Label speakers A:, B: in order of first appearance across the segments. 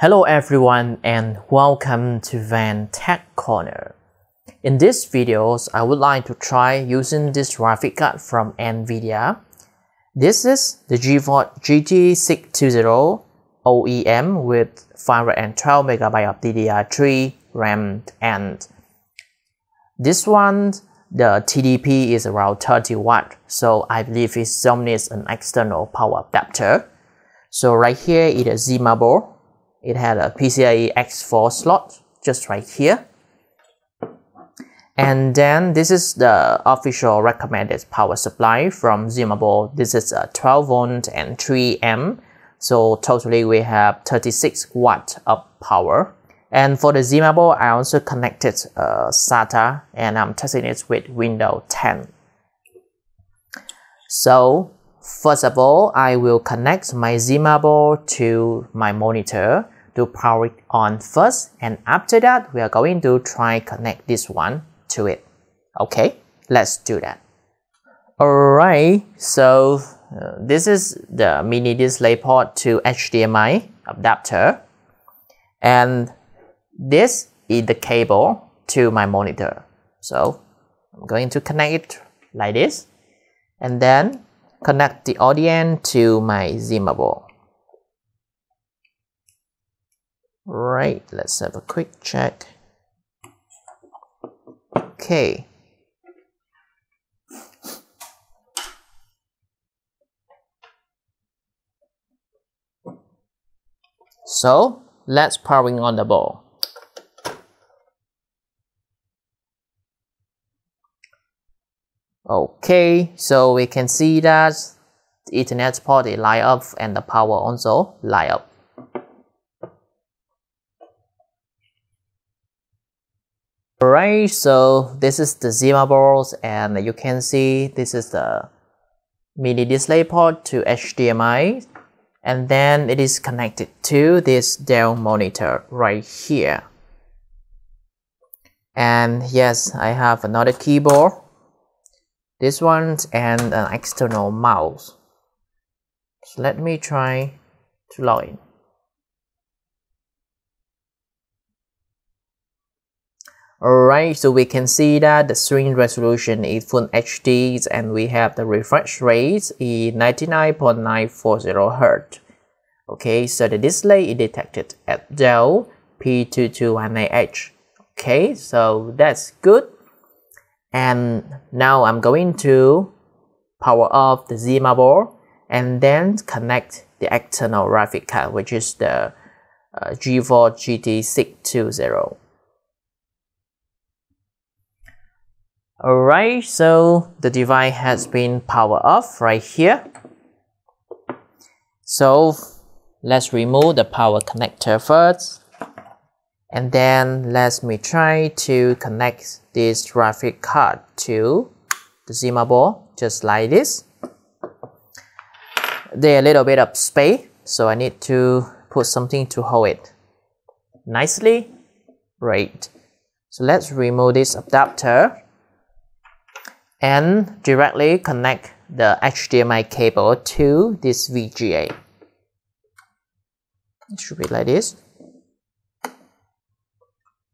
A: Hello everyone and welcome to Van Tech Corner. In this video, I would like to try using this graphic card from NVIDIA. This is the GeForce GT 620 OEM with 512MB of DDR3 RAM and this one the TDP is around 30 watt so I believe it still needs an external power adapter. So right here is a Zima board. It had a PCIe X4 slot just right here. And then this is the official recommended power supply from Zima board. This is a 12 volt and 3 amp. So totally we have 36 watt of power. And for the Zima board, I also connected uh, SATA and I'm testing it with Windows 10. So first of all, I will connect my Zima board to my monitor to power it on first. And after that, we are going to try connect this one to it. Okay, let's do that. Alright, so uh, this is the mini display port to HDMI adapter. And this is the cable to my monitor. So I'm going to connect it like this and then connect the audience to my Zima board. Right, let's have a quick check. Okay. So let's powering on the ball. Okay, so we can see that the Ethernet port is light up and the power also light up. Alright, so this is the Zima board and you can see this is the mini display port to HDMI and then it is connected to this Dell monitor right here. And yes, I have another keyboard this one and an uh, external mouse. So let me try to log in. Alright, so we can see that the screen resolution is full HD and we have the refresh rate is 99.940 Hz. Okay, so the display is detected at Dell P2218H. Okay, so that's good and now I'm going to power off the Zima board and then connect the external graphic card which is the uh, GeForce GT620 Alright, so the device has been powered off right here. So let's remove the power connector first and then let me try to connect this graphic card to the Zima board just like this. There a little bit of space so I need to put something to hold it nicely. Right so let's remove this adapter and directly connect the HDMI cable to this VGA it should be like this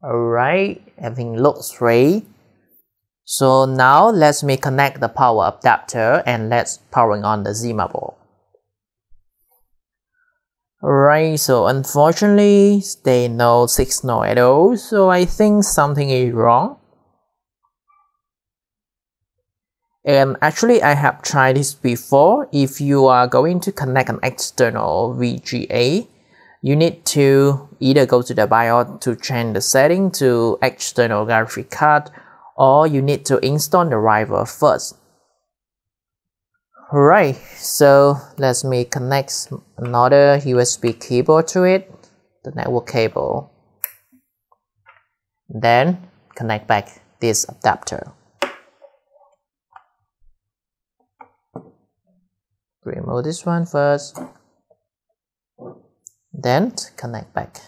A: Alright, everything looks right. So now let me connect the power adapter and let's powering on the Zima board. Alright, so unfortunately, there no signal at all, so I think something is wrong. And actually, I have tried this before. If you are going to connect an external VGA, you need to either go to the BIOS to change the setting to external graphic card or you need to install the driver first. Alright, so let me connect another USB cable to it, the network cable. Then connect back this adapter. Remove this one first then connect back.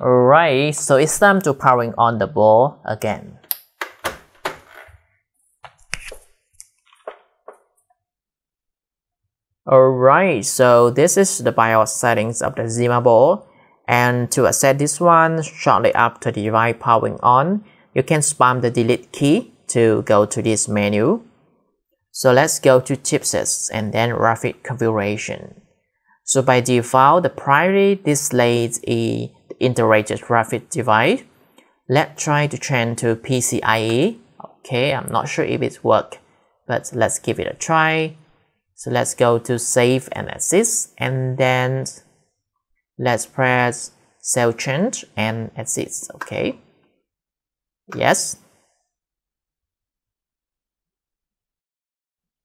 A: Alright, so it's time to powering on the ball again. Alright, so this is the BIOS settings of the Zima board. And to access this one, shortly after the device powering on, you can spam the delete key to go to this menu. So let's go to chipsets and then graphic configuration. So by default, the primary display is integrated graphic device. Let's try to change to PCIe. Okay, I'm not sure if it works, but let's give it a try. So let's go to save and exit and then let's press save change and exit. Okay. Yes.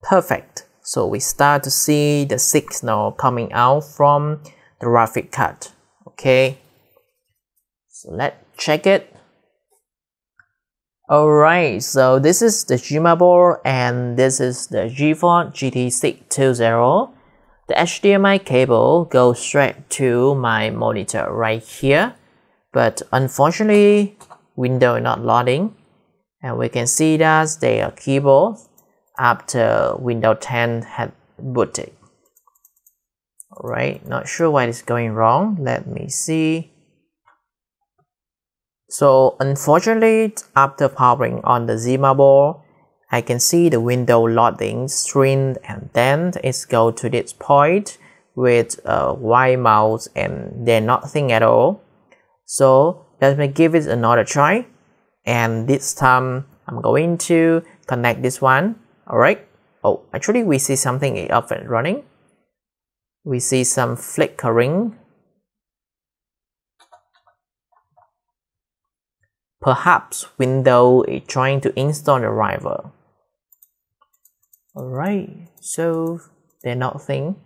A: Perfect. So we start to see the signal coming out from the graphic card. Okay. So let's check it. Alright, so this is the Zima board and this is the GeForce GT 620. The HDMI cable goes straight to my monitor right here, but unfortunately, window not loading. And we can see that their keyboard after Windows 10 had booted. Alright, not sure why it's going wrong. Let me see. So unfortunately, after powering on the Zima board, I can see the window loading screen and then it's go to this point with uh, a white mouse and then nothing at all. So let me give it another try and this time I'm going to connect this one. Alright. Oh, actually we see something up and running. We see some flickering Perhaps window is trying to install the driver. Alright, so they're not thing.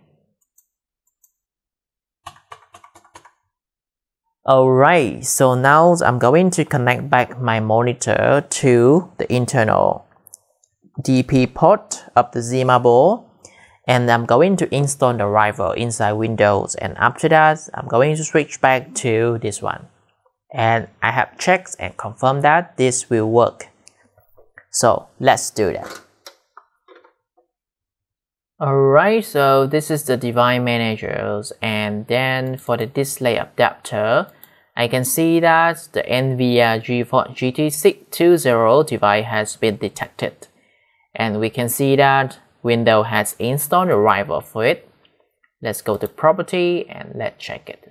A: Alright, so now I'm going to connect back my monitor to the internal DP port of the Zima board and I'm going to install the driver inside Windows and after that I'm going to switch back to this one and I have checked and confirmed that this will work. So let's do that. Alright, so this is the device managers and then for the display adapter, I can see that the NVIDIA GeForce GT 620 device has been detected. And we can see that Windows has installed a driver for it. Let's go to property and let's check it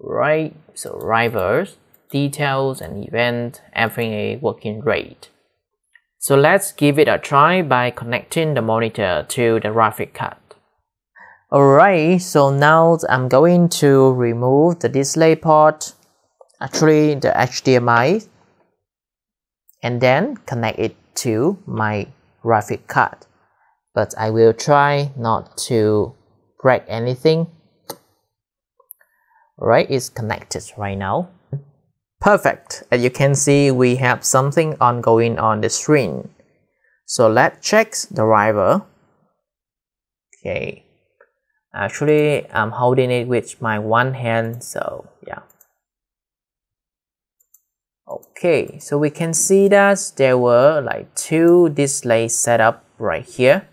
A: right? So drivers, details and event, everything working great. So let's give it a try by connecting the monitor to the graphic card. Alright, so now I'm going to remove the display port, actually the HDMI, and then connect it to my graphic card. But I will try not to break anything right it's connected right now perfect. As you can see we have something ongoing on the screen. So let's check the driver. Okay. Actually I'm holding it with my one hand so yeah. Okay. So we can see that there were like two displays set up right here.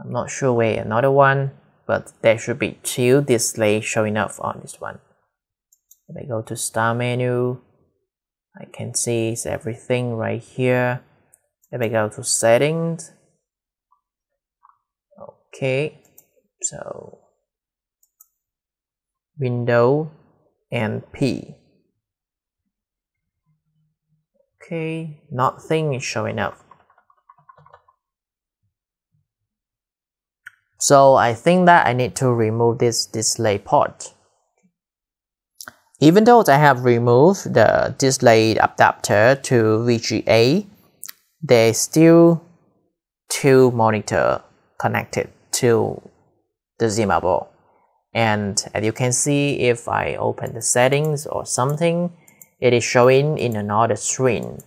A: I'm not sure where another one but there should be two displays showing up on this one. If I go to start menu, I can see everything right here. If I go to settings, okay, so window and P. Okay, nothing is showing up. So I think that I need to remove this display port. Even though I have removed the display adapter to VGA, there's still two monitor connected to the Zima. And as you can see, if I open the settings or something, it is showing in another screen.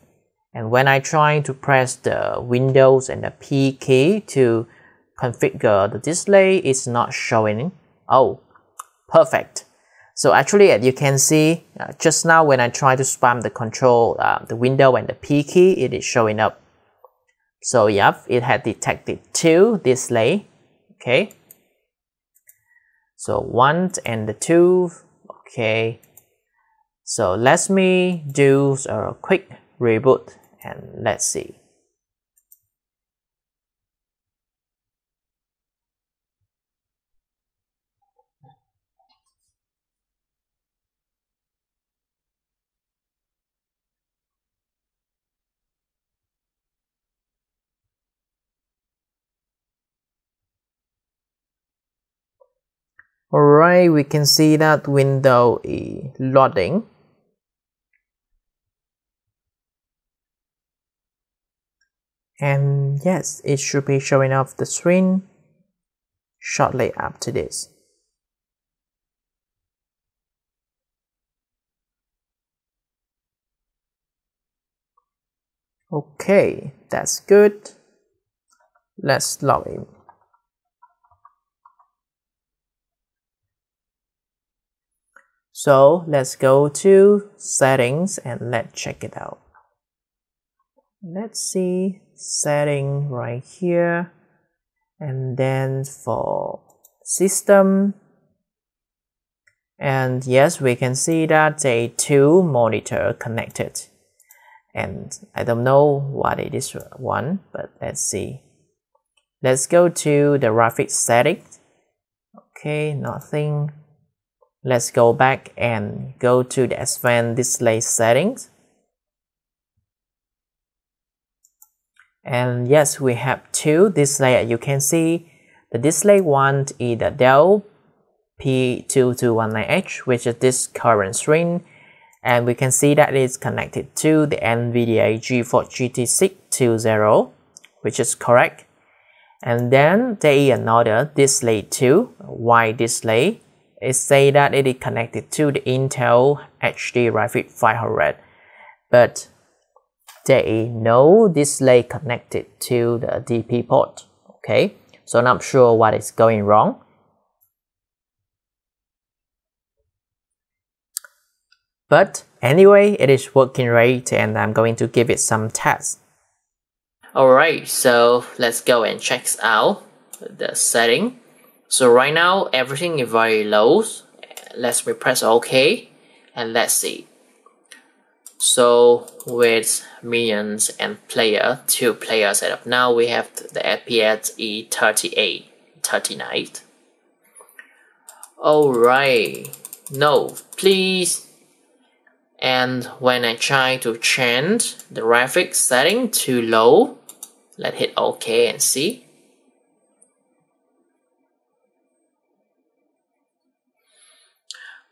A: And when I try to press the Windows and the P key to configure the display is not showing. Oh, perfect. So actually, you can see uh, just now when I try to spam the control, uh, the window and the P key, it is showing up. So yep, it had detected two display. Okay. So one and the two. Okay. So let me do a quick reboot and let's see. Alright, we can see that window is loading. And yes, it should be showing off the screen shortly after this. Okay, that's good. Let's log in. So let's go to settings and let's check it out. Let's see setting right here. And then for system. And yes we can see that a two monitor connected. And I don't know what it is one but let's see. Let's go to the graphics settings okay nothing Let's go back and go to the advanced display settings. And yes, we have two display. You can see the display one is the Dell P2219H, which is this current screen. And we can see that it's connected to the NVIDIA GeForce GT 620, which is correct. And then there is another display 2, white display, it say that it is connected to the Intel HD Graphics 500, but there is no display connected to the DP port. Okay, so I'm not sure what is going wrong. But anyway, it is working right and I'm going to give it some tests. Alright, so let's go and check out the setting. So right now everything is very low. Let's press OK and let's see. So with minions and player, two player setup. Now we have the FPS E38, 39. Alright, no, please. And when I try to change the graphics setting to low, let's hit OK and see.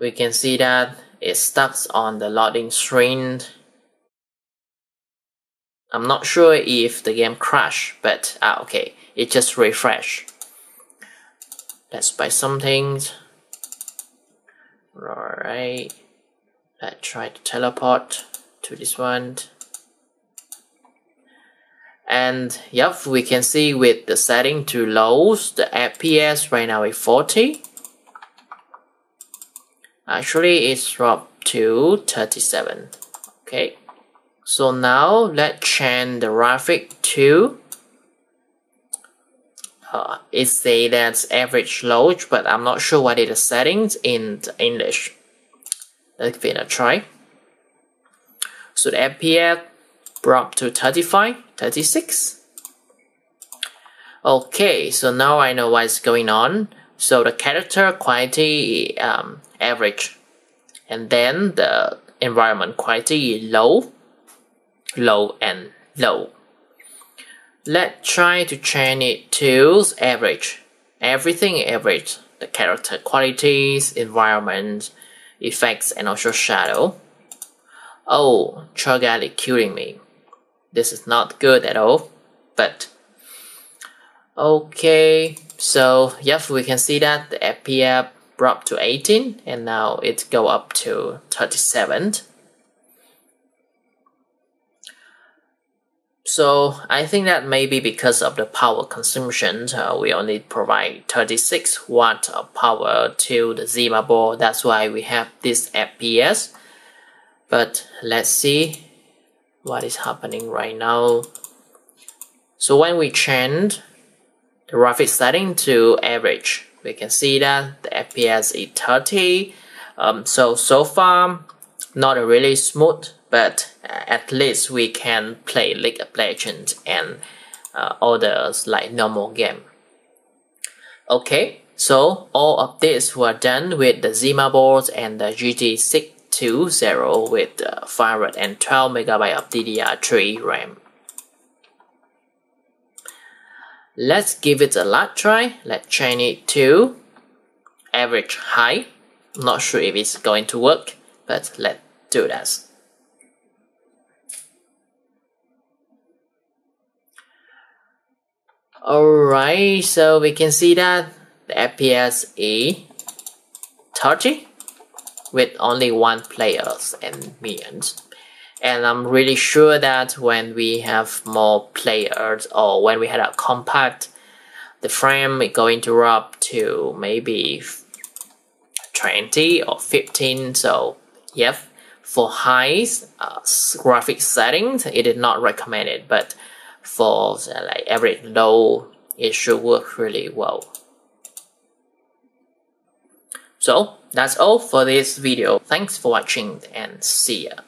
A: We can see that it starts on the loading screen. I'm not sure if the game crashed, but ah, okay, it just refresh. Let's buy some things. Alright, let's try to teleport to this one. And yep, we can see with the setting to low, the FPS right now is 40 actually it's dropped to 37 okay. So now let's change the graphic to uh, it say that's average load but I'm not sure what is the settings in English. Let's give it a try. So the FPS brought to 35 36 okay so now I know what's going on. So the character quality um, average. And then the environment quality low low and low. Let's try to change it to average. Everything average. The character qualities environment effects and also shadow. Oh Cho'Gath killing me. This is not good at all but okay. So yes we can see that the FPS brought to 18 and now it go up to 37 So I think that maybe because of the power consumption, uh, we only provide 36 watt of power to the Zima board. That's why we have this FPS. But let's see what is happening right now. So when we change the graphics setting to average, we can see that the FPS is 30. Um, so, so far, not really smooth, but at least we can play League of Legends and uh, others like normal game. Okay, so all of this were done with the Zima boards and the GT620 with uh, 512 MB of DDR3 RAM. Let's give it a last try. Let's change it to average high. not sure if it's going to work, but let's do that. Alright, so we can see that the FPS is 30 with only one players and minions and I'm really sure that when we have more players or when we had a compact the frame is going to drop to maybe 20 or 15 so yep for high uh, graphic settings it is not recommended but for uh, like average low it should work really well. So that's all for this video. Thanks for watching and see ya